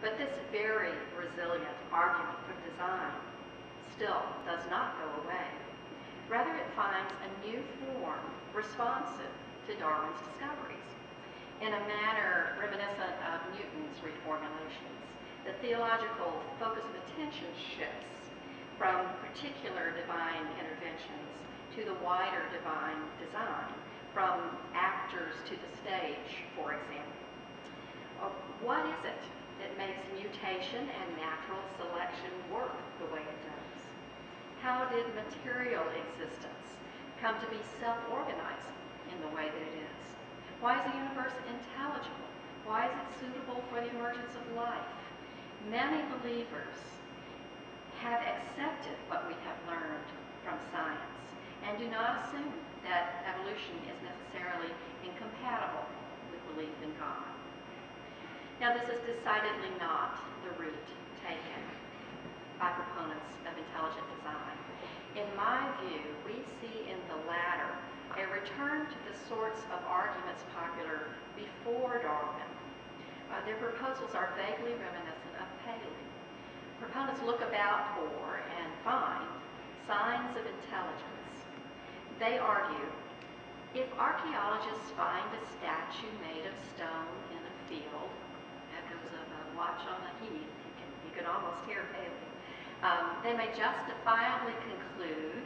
But this very resilient argument for design still does not go away. Rather, it finds a new form responsive to Darwin's discoveries. In a manner reminiscent of Newton's reformulations, the theological focus of attention shifts from particular divine interventions to the wider divine design, from actors to the stage, for example. Uh, what is it that makes mutation and natural selection work the way it does? How did material existence come to be self-organizing in the way that it is? Why is the universe intelligible? Why is it suitable for the emergence of life? Many believers have accepted what we have learned from science and do not assume that evolution is necessarily incompatible with belief in God. Now, this is decidedly not the route taken by proponents of intelligent design. In my view, we see in the latter a return to the sorts of arguments popular before Darwin. Uh, their proposals are vaguely reminiscent of Paley. Proponents look about for and find signs of intelligence. They argue if archaeologists find a statue made of stone in a field, watch on the heath, you can, you can almost hear Paley, um, they may justifiably conclude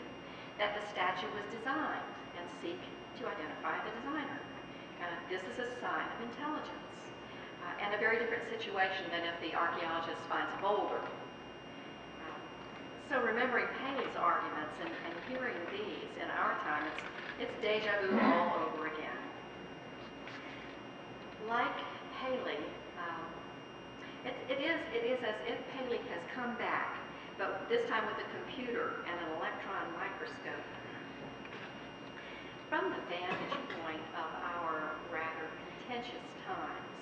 that the statue was designed and seek to identify the designer. Uh, this is a sign of intelligence uh, and a very different situation than if the archaeologist finds a boulder. So remembering Paley's arguments and, and hearing these in our time, it's, it's deja vu all over again. Like Paley, um, it, is, it is as if Paley has come back but this time with a computer and an electron microscope. From the vantage point of our rather contentious times,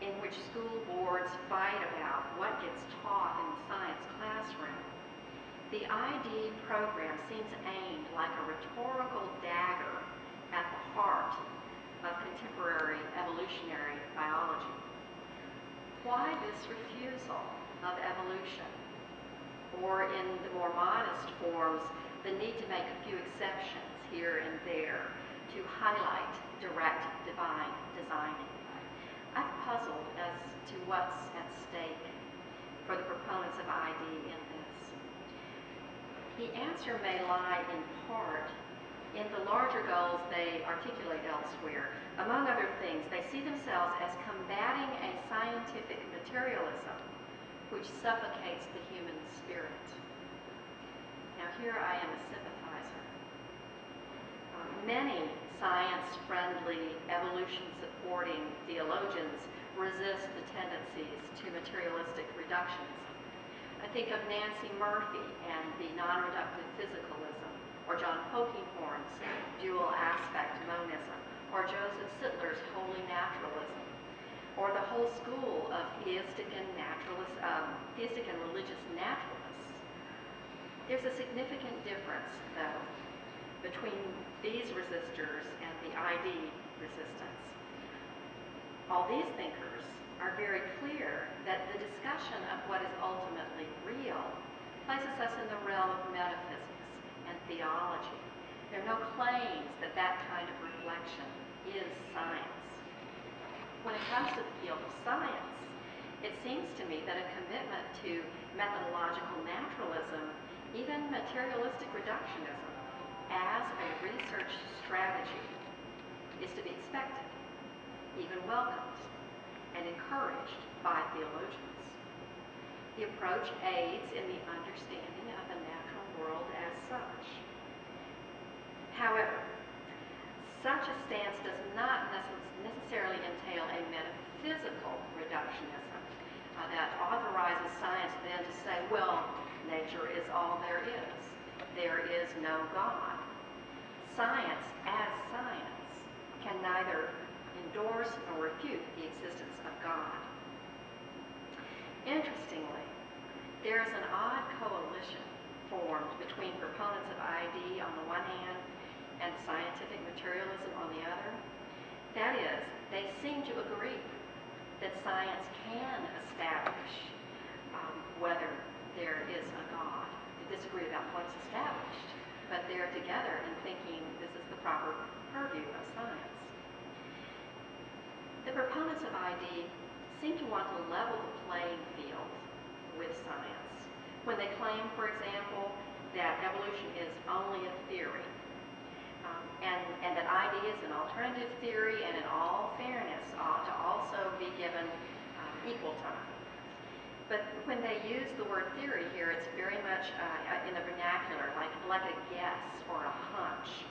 in which school boards fight about what gets taught in the science classroom, the ID program seems aimed like a rhetorical dagger at the heart of contemporary evolutionary. Why this refusal of evolution? or in the more modest forms, the need to make a few exceptions here and there to highlight direct divine designing. I've puzzled as to what's at stake for the proponents of ID in this. The answer may lie in part in the larger goals they articulate elsewhere. Among other things, they see themselves as combating a scientific materialism which suffocates the human spirit. Now here I am a sympathizer. Uh, many science-friendly, evolution-supporting theologians resist the tendencies to materialistic reductionism. I think of Nancey Murphy and the non-reductive physicalism, or John Polkinghorne's dual aspect monism, or Joseph Sittler's holy naturalism or the whole school of theistic and naturalist, um, theistic and religious naturalists. There's a significant difference, though, between these resistors and the ID resistance. All these thinkers are very clear that the discussion of what is ultimately real places us in the realm of metaphysics and theology. There are no claims that that kind of is science when it comes to the field of science, it seems to me that a commitment to methodological naturalism, even materialistic reductionism, as a research strategy is to be expected, even welcomed, and encouraged by theologians. The approach aids in the understanding of the natural world as such. However, such a stance does not necessarily entail a metaphysical reductionism uh, that authorizes science then to say, well, nature is all there is. There is no God. Science, as science, can neither endorse nor refute the existence of God. Interestingly, there is an odd coalition formed between proponents of ID on the one hand and scientific materialism on the other. That is, they seem to agree that science can establish um, whether there is a God. They disagree about what's established, but they're together in thinking this is the proper purview of science. The proponents of ID seem to want to level the playing field with science. When they claim, for example, that evolution is only a theory, and, and that ID is an alternative theory and in all fairness ought to also be given um, equal time. But when they use the word theory here, it's very much uh, in the vernacular, like, like a guess or a hunch.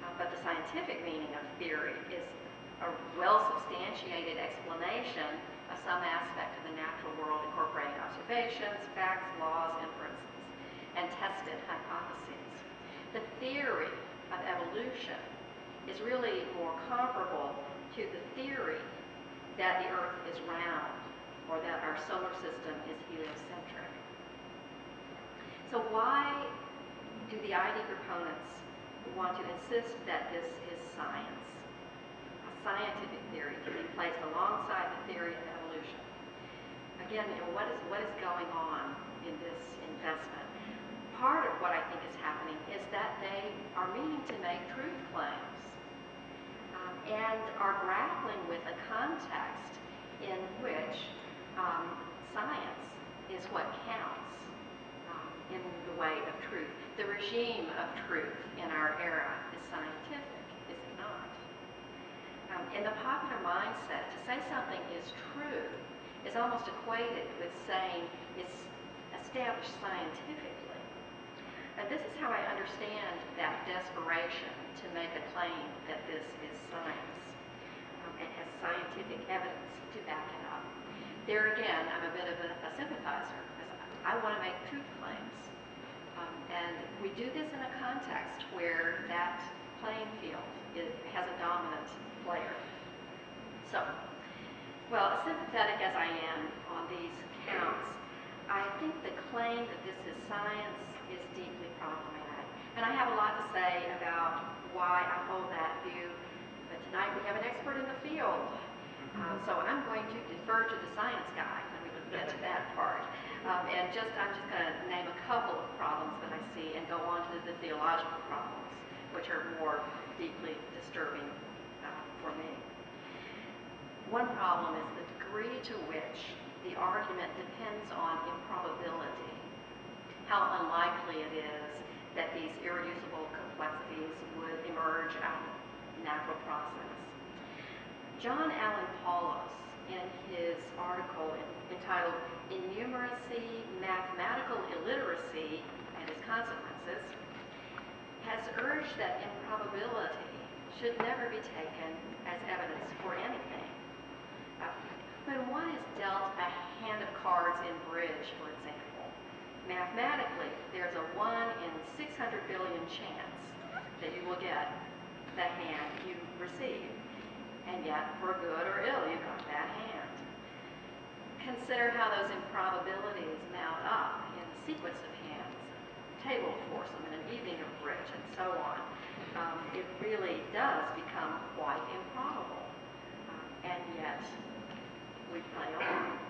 Uh, but the scientific meaning of theory is a well-substantiated explanation of some aspect of the natural world incorporating observations, facts, laws, inferences, and tested hypotheses. The theory of evolution is really more comparable to the theory that the Earth is round or that our solar system is heliocentric. So why do the ID proponents want to insist that this is science? A scientific theory to be placed alongside the theory of evolution. Again, you know, what is what is going on in this investment? Part of what I think is happening is that they are meaning to make truth claims um, and are grappling with a context in which um, science is what counts um, in the way of truth. The regime of truth in our era is scientific, is it not? Um, in the popular mindset, to say something is true is almost equated with saying it's established scientifically. And this is how I understand that desperation to make a claim that this is science um, and has scientific evidence to back it up there again, I'm a bit of a, a sympathizer. I want to make truth claims. Um, and we do this in a context where that playing field is, has a dominant player. So, well, sympathetic as I am on these counts, I think the claim that this is science is deeply problematic. And I have a lot to say about why I hold that view. But tonight we have an expert in the field uh, so I'm going to defer to the science guy when we get to that part. Um, and just, I'm just going to name a couple of problems that I see and go on to the theological problems, which are more deeply disturbing uh, for me. One problem is the degree to which the argument depends on improbability, how unlikely it is that these irreducible complexities would emerge out of natural process. John Allen Paulos, in his article entitled Innumeracy, Mathematical Illiteracy and Its Consequences, has urged that improbability should never be taken as evidence for anything. Uh, when one is dealt a hand of cards in bridge, for example, mathematically there's a 1 in 600 billion chance that you will get the hand you receive and yet for good or ill you got that hand. Consider how those improbabilities mount up in the sequence of hands, table foursome and an evening of bridge and so on. Um, it really does become quite improbable. Um, and yet we play on.